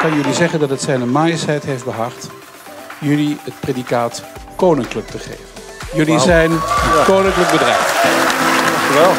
kan jullie zeggen dat het zijn majesteit heeft behaagd jullie het predicaat koninklijk te geven. Jullie zijn koninklijk bedrijf. Dankjewel.